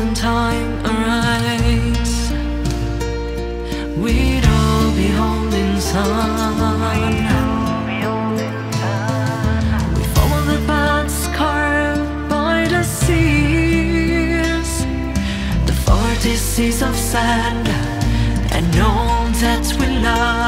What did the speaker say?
And time arrives, we'd all be holding sun. We follow the paths carved by the seas, the forty seas of sand, and know that we love.